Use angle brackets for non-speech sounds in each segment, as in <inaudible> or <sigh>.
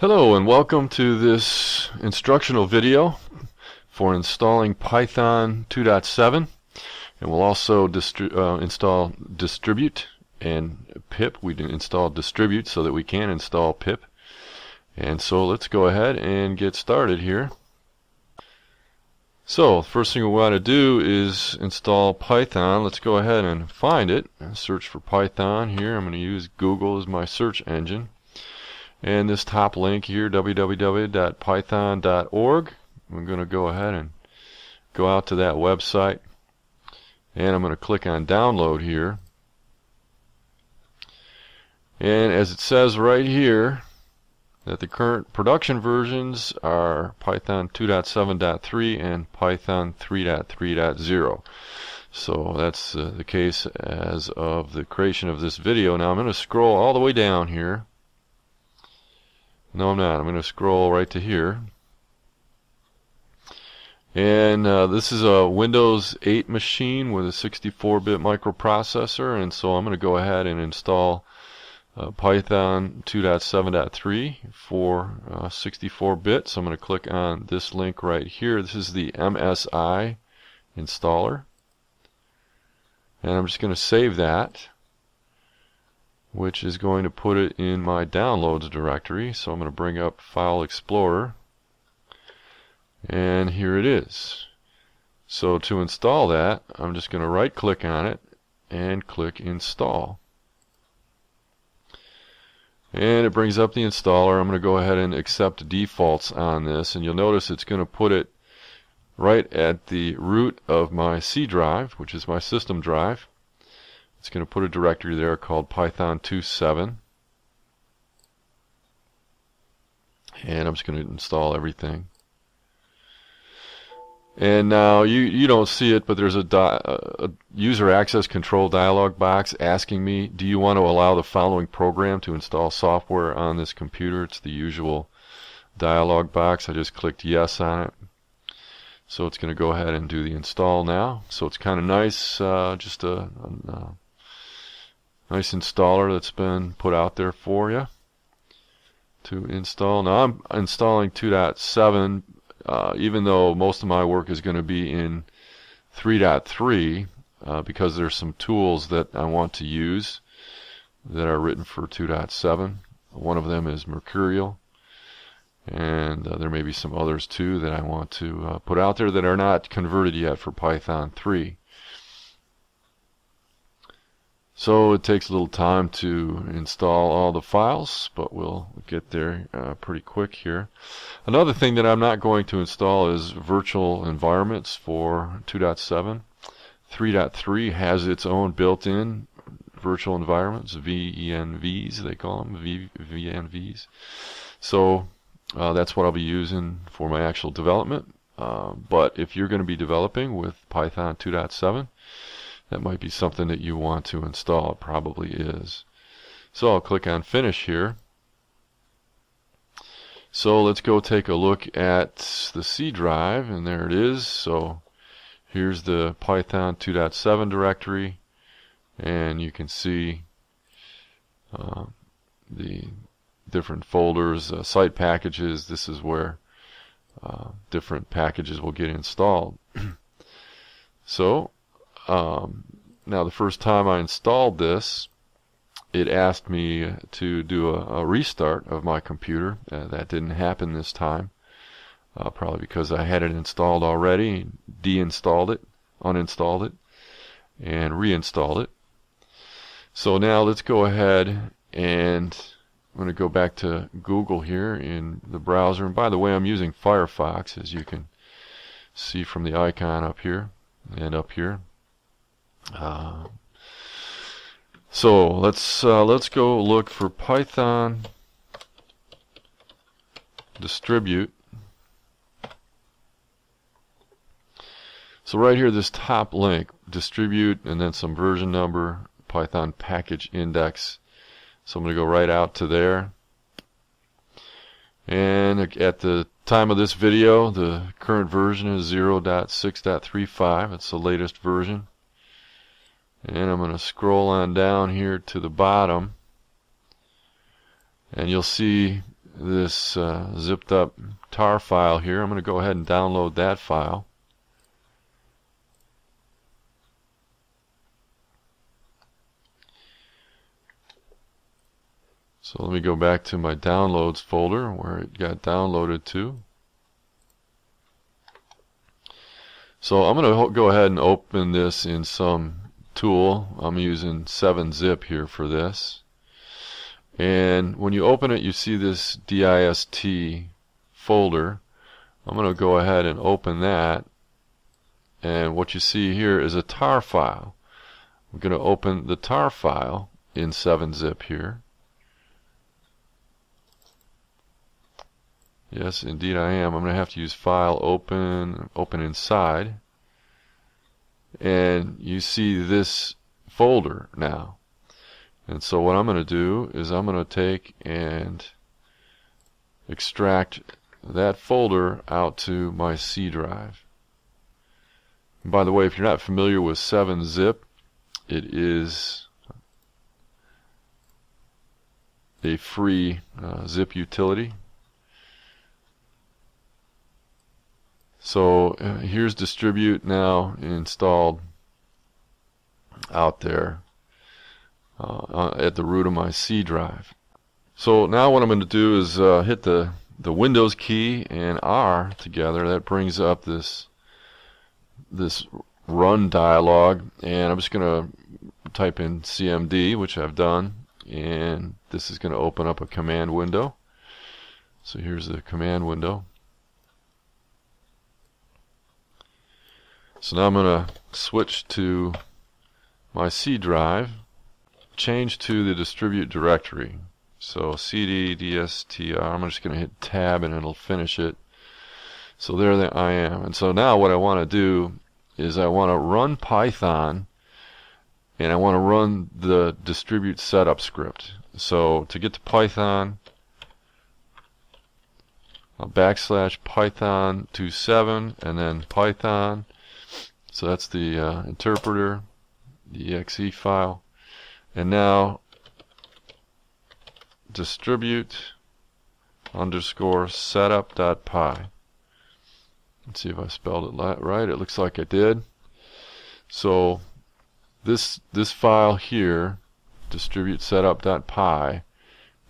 Hello and welcome to this instructional video for installing Python 2.7 and we'll also distri uh, install distribute and pip. We install distribute so that we can install pip and so let's go ahead and get started here. So first thing we want to do is install Python. Let's go ahead and find it. Search for Python here. I'm going to use Google as my search engine and this top link here www.python.org I'm going to go ahead and go out to that website and I'm going to click on download here. And as it says right here that the current production versions are Python 2.7.3 and Python 3.3.0 so that's uh, the case as of the creation of this video. Now I'm going to scroll all the way down here no, I'm not. I'm going to scroll right to here. And uh, this is a Windows 8 machine with a 64-bit microprocessor, and so I'm going to go ahead and install uh, Python 2.7.3 for 64-bit. Uh, so I'm going to click on this link right here. This is the MSI installer. And I'm just going to save that which is going to put it in my downloads directory. So I'm going to bring up File Explorer and here it is. So to install that, I'm just going to right click on it and click install. And it brings up the installer. I'm going to go ahead and accept defaults on this and you'll notice it's going to put it right at the root of my C drive, which is my system drive. It's going to put a directory there called Python 2.7. And I'm just going to install everything. And now you, you don't see it, but there's a, a, user access control dialog box asking me, do you want to allow the following program to install software on this computer? It's the usual dialog box. I just clicked yes on it. So it's going to go ahead and do the install now. So it's kind of nice, uh, just a, a, a nice installer that's been put out there for you to install. Now I'm installing 2.7 uh, even though most of my work is going to be in 3.3 uh, because there's some tools that I want to use that are written for 2.7. One of them is Mercurial and uh, there may be some others too that I want to uh, put out there that are not converted yet for Python 3. So it takes a little time to install all the files, but we'll get there uh, pretty quick here. Another thing that I'm not going to install is virtual environments for 2.7. 3.3 has its own built-in virtual environments, VENVs they call them, v VNVs. So uh, that's what I'll be using for my actual development. Uh, but if you're going to be developing with Python 2.7, that might be something that you want to install. It probably is. So I'll click on Finish here. So let's go take a look at the C drive, and there it is. So here's the Python 2.7 directory, and you can see uh, the different folders, uh, site packages. This is where uh, different packages will get installed. <clears throat> so um, now the first time I installed this, it asked me to do a, a restart of my computer. Uh, that didn't happen this time, uh, probably because I had it installed already, deinstalled it, uninstalled it, and reinstalled it. So now let's go ahead and I'm going to go back to Google here in the browser. And by the way, I'm using Firefox, as you can see from the icon up here and up here. Uh, so let's uh, let's go look for Python distribute. So right here, this top link, distribute, and then some version number, Python package index. So I'm going to go right out to there. And at the time of this video, the current version is 0.6.35. It's the latest version and I'm going to scroll on down here to the bottom and you'll see this uh, zipped up tar file here. I'm going to go ahead and download that file. So let me go back to my downloads folder where it got downloaded to. So I'm going to go ahead and open this in some tool. I'm using 7-zip here for this. And when you open it, you see this dist folder. I'm going to go ahead and open that. And what you see here is a tar file. I'm going to open the tar file in 7-zip here. Yes, indeed I am. I'm going to have to use file open, open inside. And you see this folder now. And so what I'm going to do is I'm going to take and extract that folder out to my C drive. And by the way, if you're not familiar with 7-zip, it is a free uh, zip utility So uh, here's distribute now installed out there uh, uh, at the root of my C drive. So now what I'm going to do is uh, hit the the Windows key and R together. That brings up this this run dialog, and I'm just going to type in CMD, which I've done, and this is going to open up a command window. So here's the command window. So now I'm going to switch to my C drive, change to the distribute directory. So cd dstr, I'm just going to hit tab and it'll finish it. So there I am. And so now what I want to do is I want to run Python and I want to run the distribute setup script. So to get to Python, I'll backslash python 27 and then python so that's the uh, interpreter, the exe file. And now distribute underscore setup.py. Let's see if I spelled it right. It looks like I did. So this this file here, distribute setup.py,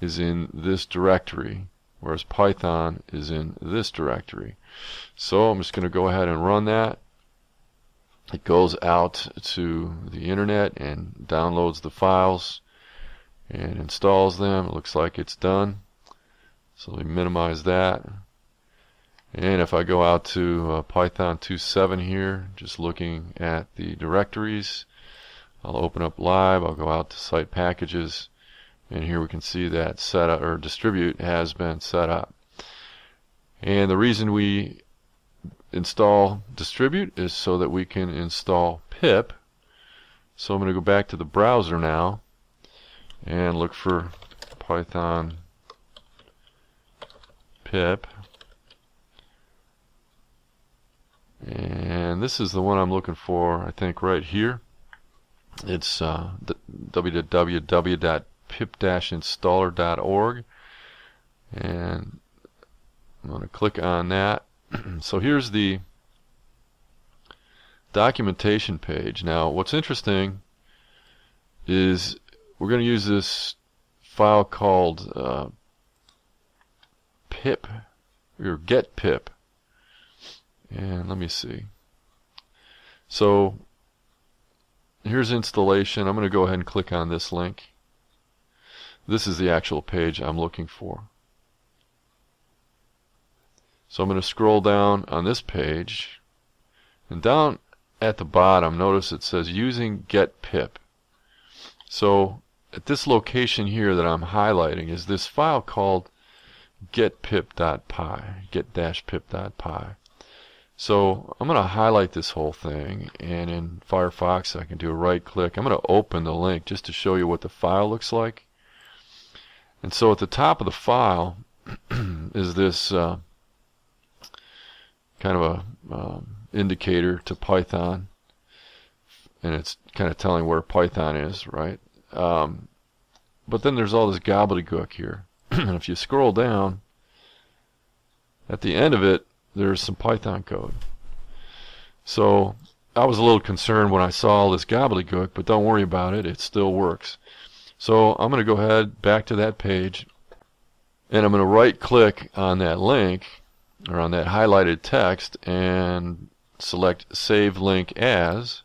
is in this directory, whereas Python is in this directory. So I'm just going to go ahead and run that it goes out to the internet and downloads the files and installs them. It looks like it's done. So me minimize that. And if I go out to uh, Python 2.7 here, just looking at the directories, I'll open up lib, I'll go out to site packages, and here we can see that setup or distribute has been set up. And the reason we install distribute is so that we can install pip. So I'm going to go back to the browser now and look for Python pip. And this is the one I'm looking for, I think, right here. It's uh, www.pip-installer.org. And I'm going to click on that <clears throat> so here's the documentation page. Now what's interesting is we're going to use this file called uh, pip or get pip. And let me see. So here's installation. I'm going to go ahead and click on this link. This is the actual page I'm looking for so I'm going to scroll down on this page and down at the bottom notice it says using get pip. So at this location here that I'm highlighting is this file called getpip.py, get-pip.py. So I'm going to highlight this whole thing and in Firefox I can do a right click. I'm going to open the link just to show you what the file looks like. And so at the top of the file <clears throat> is this uh, kind of a um, indicator to Python, and it's kind of telling where Python is, right? Um, but then there's all this gobbledygook here, <clears throat> and if you scroll down, at the end of it there's some Python code. So I was a little concerned when I saw all this gobbledygook, but don't worry about it, it still works. So I'm going to go ahead back to that page and I'm going to right click on that link or on that highlighted text and select save link as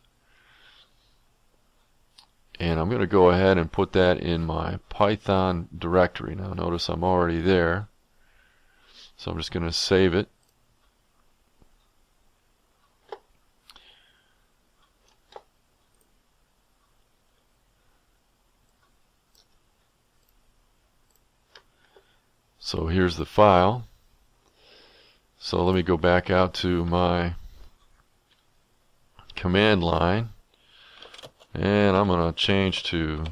and I'm going to go ahead and put that in my Python directory. Now notice I'm already there. So I'm just going to save it. So here's the file. So let me go back out to my command line. And I'm going to change to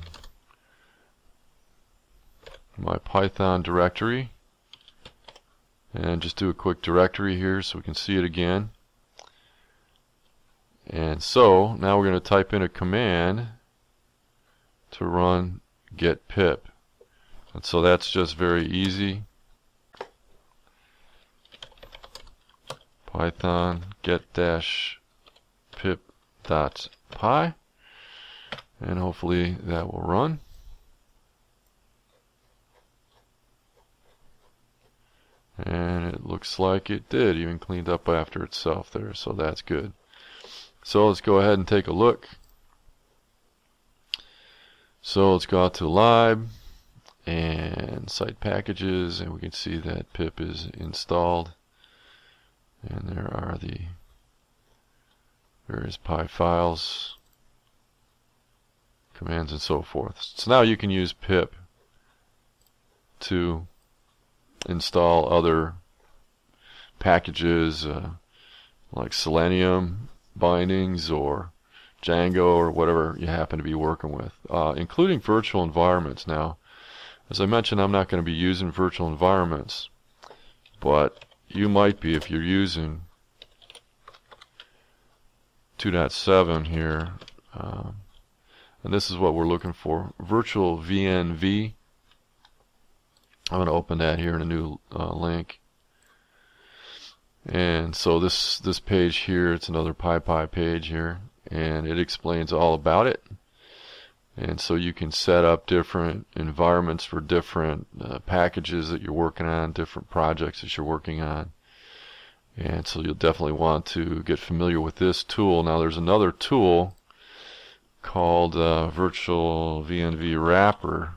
my Python directory. And just do a quick directory here so we can see it again. And so now we're going to type in a command to run get pip. And so that's just very easy python get dash pip dot py and hopefully that will run. And it looks like it did, even cleaned up after itself there, so that's good. So let's go ahead and take a look. So let's go out to lib and site packages and we can see that pip is installed and there are the various py files commands and so forth. So now you can use pip to install other packages uh, like Selenium bindings or Django or whatever you happen to be working with, uh, including virtual environments. Now, as I mentioned, I'm not going to be using virtual environments, but you might be if you're using 2.7 here. Um, and this is what we're looking for. Virtualenv I'm going to open that here in a new uh, link. And so this this page here it's another PyPI page here and it explains all about it and so you can set up different environments for different uh, packages that you're working on different projects that you're working on and so you'll definitely want to get familiar with this tool now there's another tool called uh, VirtualenvWrapper.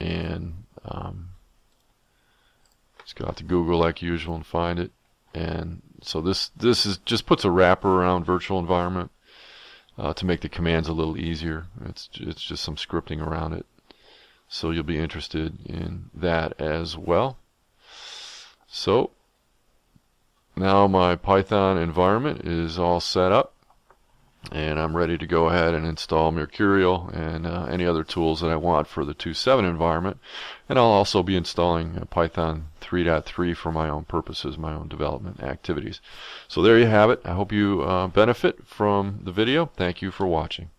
And um, just go out to Google like usual and find it. And so this this is just puts a wrapper around virtual environment uh, to make the commands a little easier. It's it's just some scripting around it. So you'll be interested in that as well. So now my Python environment is all set up and I'm ready to go ahead and install Mercurial and uh, any other tools that I want for the 2.7 environment and I'll also be installing Python 3.3 for my own purposes, my own development activities. So there you have it. I hope you uh, benefit from the video. Thank you for watching.